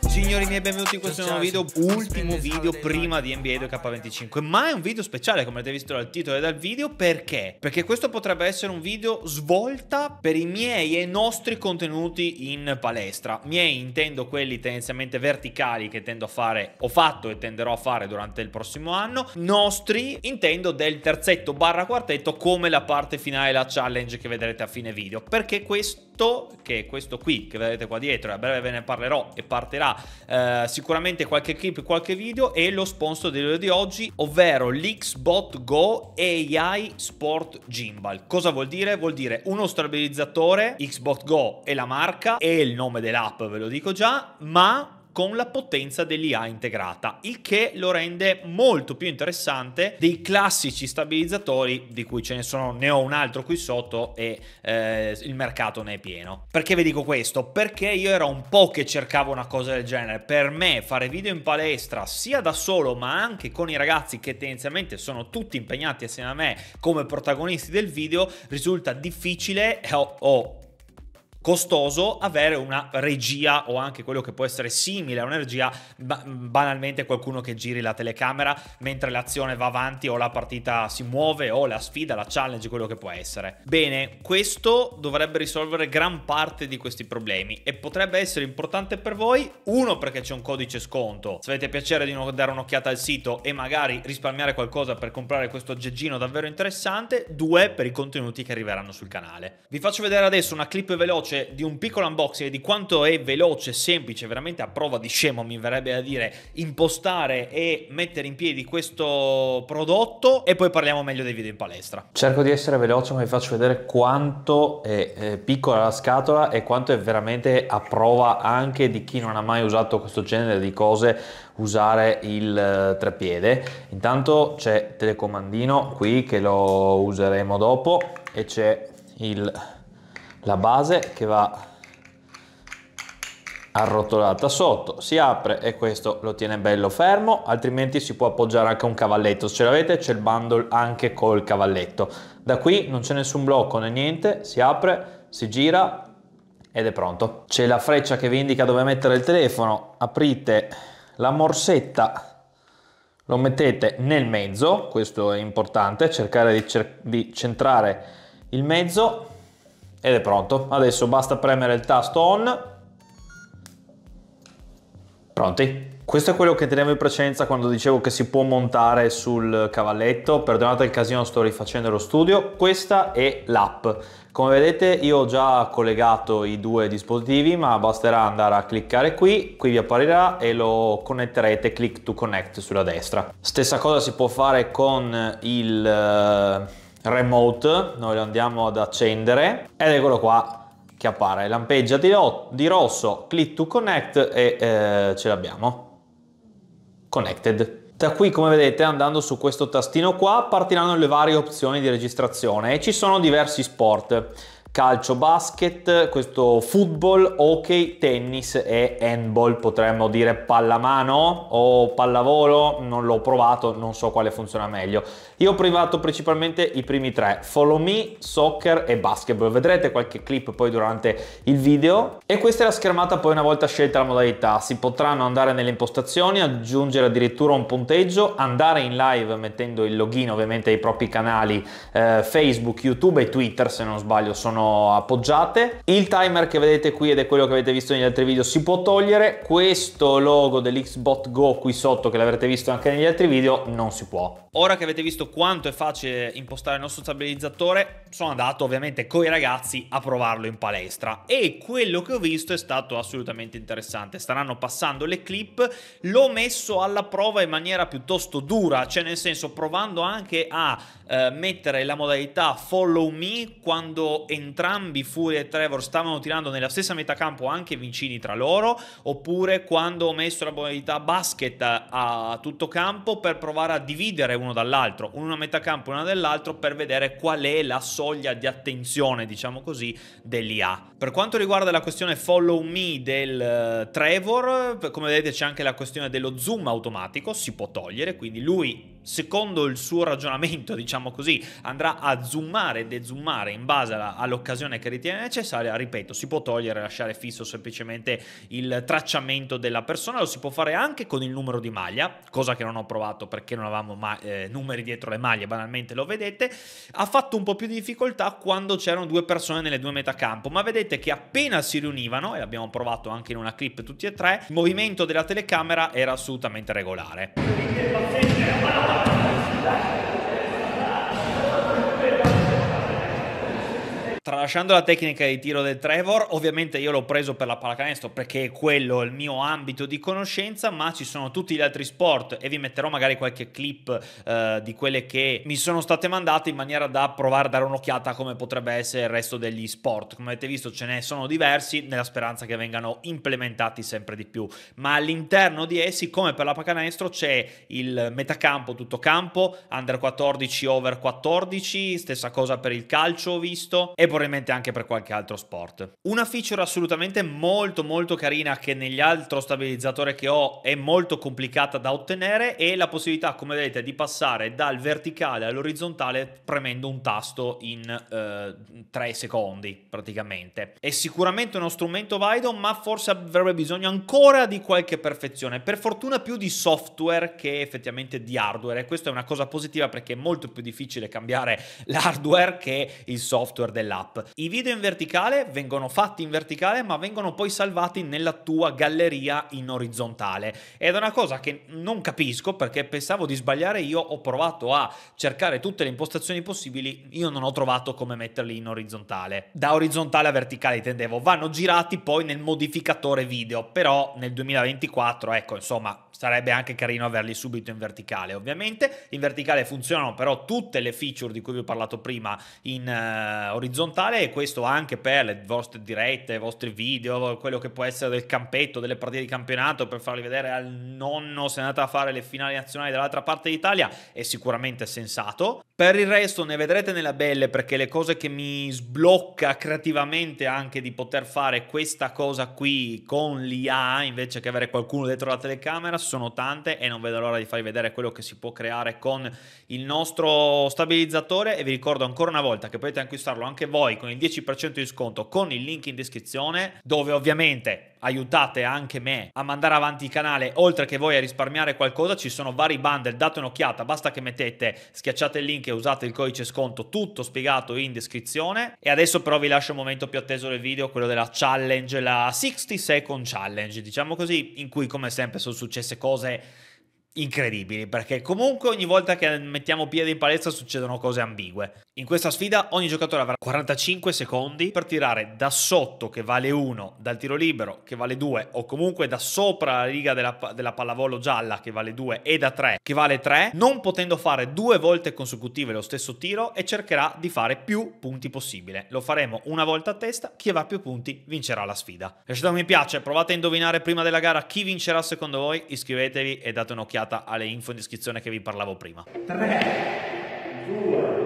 Signori miei, benvenuti in questo nuovo video, ultimo video prima di NBA 2K25. Ma è un video speciale, come avete visto dal titolo e dal video, perché? Perché questo potrebbe essere un video svolta per i miei e nostri contenuti in palestra. Miei intendo quelli tendenzialmente verticali che tendo a fare, ho fatto e tenderò a fare durante il prossimo anno. Nostri intendo del terzetto barra quartetto come la parte finale, la challenge che vedrete a fine video. Perché questo, che è questo qui, che vedete qua dietro, e a breve ve ne parlerò e partirà eh, sicuramente qualche clip, qualche video, è lo sponsor del di oggi, ovvero l'Xbot Go AI Sport Gimbal. Cosa vuol dire? Vuol dire uno stabilizzatore, Xbot Go è la marca, e il nome dell'app, ve lo dico già, ma con la potenza dell'IA integrata, il che lo rende molto più interessante dei classici stabilizzatori di cui ce ne sono, ne ho un altro qui sotto e eh, il mercato ne è pieno. Perché vi dico questo? Perché io ero un po' che cercavo una cosa del genere. Per me fare video in palestra sia da solo ma anche con i ragazzi che tendenzialmente sono tutti impegnati assieme a me come protagonisti del video risulta difficile o, o costoso avere una regia o anche quello che può essere simile a una regia, banalmente qualcuno che giri la telecamera mentre l'azione va avanti o la partita si muove o la sfida, la challenge, quello che può essere. Bene, questo dovrebbe risolvere gran parte di questi problemi e potrebbe essere importante per voi, uno perché c'è un codice sconto, se avete piacere di dare un'occhiata al sito e magari risparmiare qualcosa per comprare questo aggeggino davvero interessante, due per i contenuti che arriveranno sul canale. Vi faccio vedere adesso una clip veloce veloce di un piccolo unboxing di quanto è veloce, semplice, veramente a prova di scemo mi verrebbe da dire impostare e mettere in piedi questo prodotto e poi parliamo meglio dei video in palestra. Cerco di essere veloce ma vi faccio vedere quanto è, è piccola la scatola e quanto è veramente a prova anche di chi non ha mai usato questo genere di cose usare il eh, trepiede. Intanto c'è telecomandino qui che lo useremo dopo e c'è il la base che va arrotolata sotto, si apre e questo lo tiene bello fermo, altrimenti si può appoggiare anche un cavalletto, se ce l'avete c'è il bundle anche col cavalletto. Da qui non c'è nessun blocco né niente, si apre, si gira ed è pronto. C'è la freccia che vi indica dove mettere il telefono, aprite la morsetta, lo mettete nel mezzo, questo è importante, cercare di, cer di centrare il mezzo ed è pronto. Adesso basta premere il tasto on. Pronti? Questo è quello che tenevo in precedenza quando dicevo che si può montare sul cavalletto. Perdonate il casino, sto rifacendo lo studio. Questa è l'app. Come vedete io ho già collegato i due dispositivi, ma basterà andare a cliccare qui, qui vi apparirà e lo connetterete click to connect sulla destra. Stessa cosa si può fare con il eh, remote, noi lo andiamo ad accendere ed eccolo qua che appare, lampeggia di, di rosso, click to connect e eh, ce l'abbiamo, connected. Da qui come vedete andando su questo tastino qua partiranno le varie opzioni di registrazione e ci sono diversi sport calcio, basket, questo football, hockey, tennis e handball, potremmo dire pallamano o pallavolo, non l'ho provato, non so quale funziona meglio. Io ho privato principalmente i primi tre, follow me, soccer e basketball, vedrete qualche clip poi durante il video. E questa è la schermata poi una volta scelta la modalità, si potranno andare nelle impostazioni, aggiungere addirittura un punteggio, andare in live mettendo il login ovviamente ai propri canali eh, Facebook, YouTube e Twitter se non sbaglio sono appoggiate. Il timer che vedete qui ed è quello che avete visto negli altri video si può togliere. Questo logo dell'Xbot Go qui sotto che l'avrete visto anche negli altri video non si può. Ora che avete visto quanto è facile impostare il nostro stabilizzatore, sono andato ovviamente con i ragazzi a provarlo in palestra e quello che ho visto è stato assolutamente interessante. Staranno passando le clip, l'ho messo alla prova in maniera piuttosto dura, cioè nel senso provando anche a eh, mettere la modalità follow me quando entrambi Fury e Trevor stavano tirando nella stessa metà campo anche vicini tra loro, oppure quando ho messo la modalità basket a tutto campo per provare a dividere uno dall'altro, una metà campo e una dall'altro per vedere qual è la soglia di attenzione, diciamo così, dell'IA. Per quanto riguarda la questione follow me del uh, Trevor, come vedete c'è anche la questione dello zoom automatico, si può togliere, quindi lui secondo il suo ragionamento, diciamo così, andrà a zoomare e dezoomare in base alla, all'occasione che ritiene necessaria, ripeto, si può togliere, lasciare fisso semplicemente il tracciamento della persona, lo si può fare anche con il numero di maglia, cosa che non ho provato perché non avevamo ma- eh, numeri dietro le maglie, banalmente lo vedete, ha fatto un po' più di difficoltà quando c'erano due persone nelle due metacampo, ma vedete che appena si riunivano, e l'abbiamo provato anche in una clip tutti e tre, il movimento della telecamera era assolutamente regolare. Thank you. Tralasciando la tecnica di tiro del Trevor, ovviamente io l'ho preso per la pallacanestro perché è quello il mio ambito di conoscenza, ma ci sono tutti gli altri sport e vi metterò magari qualche clip eh, di quelle che mi sono state mandate in maniera da provare a dare un'occhiata a come potrebbe essere il resto degli sport. Come avete visto ce ne sono diversi nella speranza che vengano implementati sempre di più, ma all'interno di essi come per la pallacanestro c'è il metacampo tutto campo, under 14 over 14, stessa cosa per il calcio ho visto e probabilmente anche per qualche altro sport. Una feature assolutamente molto molto carina che negli altri stabilizzatori che ho è molto complicata da ottenere è la possibilità, come vedete, di passare dal verticale all'orizzontale premendo un tasto in eh, 3 secondi praticamente. È sicuramente uno strumento valido, ma forse avrebbe bisogno ancora di qualche perfezione. Per fortuna più di software che effettivamente di hardware e questa è una cosa positiva perché è molto più difficile cambiare l'hardware che il software dell'app app. I video in verticale vengono fatti in verticale ma vengono poi salvati nella tua galleria in orizzontale ed è una cosa che non capisco perché pensavo di sbagliare io, ho provato a cercare tutte le impostazioni possibili, io non ho trovato come metterli in orizzontale. Da orizzontale a verticale intendevo, vanno girati poi nel modificatore video, però nel 2024 ecco insomma sarebbe anche carino averli subito in verticale ovviamente. In verticale funzionano però tutte le feature di cui vi ho parlato prima in uh, orizzontale orizzontale e questo anche per le vostre dirette, i vostri video, quello che può essere del campetto, delle partite di campionato per farli vedere al nonno se è andata a fare le finali nazionali dall'altra parte d'Italia è sicuramente sensato. Per il resto ne vedrete nella belle perché le cose che mi sblocca creativamente anche di poter fare questa cosa qui con l'IA invece che avere qualcuno dietro la telecamera sono tante e non vedo l'ora di farvi vedere quello che si può creare con il nostro stabilizzatore e vi ricordo ancora una volta che potete acquistarlo anche voi voi con il 10% di sconto con il link in descrizione, dove ovviamente aiutate anche me a mandare avanti il canale, oltre che voi a risparmiare qualcosa, ci sono vari bundle, date un'occhiata, basta che mettete, schiacciate il link e usate il codice sconto, tutto spiegato in descrizione. E adesso però vi lascio il momento più atteso del video, quello della challenge, la 60 second challenge, diciamo così, in cui come sempre sono successe cose incredibili perché comunque ogni volta che mettiamo piede in palestra succedono cose ambigue. In questa sfida ogni giocatore avrà 45 secondi per tirare da sotto che vale 1, dal tiro libero che vale 2 o comunque da sopra la riga della, della pallavolo gialla che vale 2 e da 3 che vale 3, non potendo fare due volte consecutive lo stesso tiro e cercherà di fare più punti possibile. Lo faremo una volta a testa, chi avrà più punti vincerà la sfida. Lasciate un mi piace, provate a indovinare prima della gara chi vincerà secondo voi, iscrivetevi e date un'occhiata un'occhiata alle info in descrizione che vi parlavo prima. 3, 2,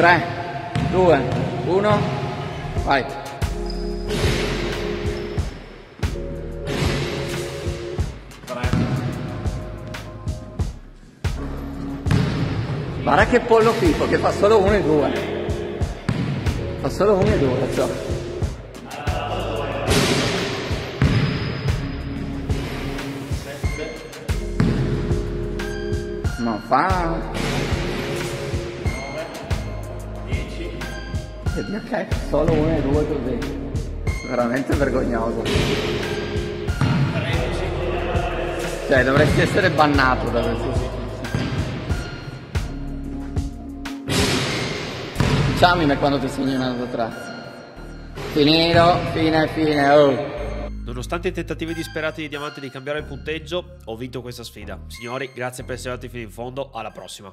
3, 2, 1, vai. Guarda che pollo fico che fa solo 1 e 2. Fa solo 1 e 2, cioè. Non fa... Ok, solo 1 e 2 così. Veramente vergognoso. Cioè, dovresti essere bannato da questo Ciamine quando ti segni una trazza. Finito, fine, fine, oh. Nonostante i tentativi disperati di Diamante di cambiare il punteggio, ho vinto questa sfida. Signori, grazie per essere andati fino in fondo, alla prossima.